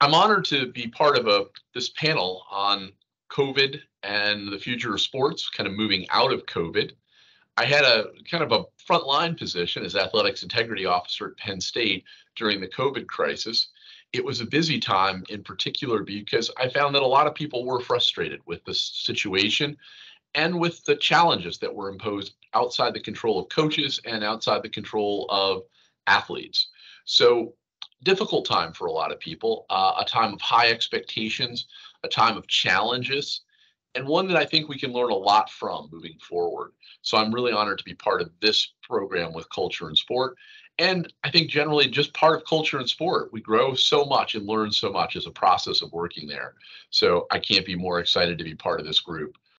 I'm honored to be part of a this panel on COVID and the future of sports, kind of moving out of COVID. I had a kind of a frontline position as athletics integrity officer at Penn State during the COVID crisis. It was a busy time in particular because I found that a lot of people were frustrated with the situation and with the challenges that were imposed outside the control of coaches and outside the control of athletes. So difficult time for a lot of people, uh, a time of high expectations, a time of challenges, and one that I think we can learn a lot from moving forward. So I'm really honored to be part of this program with Culture and Sport. And I think generally just part of culture and sport. We grow so much and learn so much as a process of working there. So I can't be more excited to be part of this group.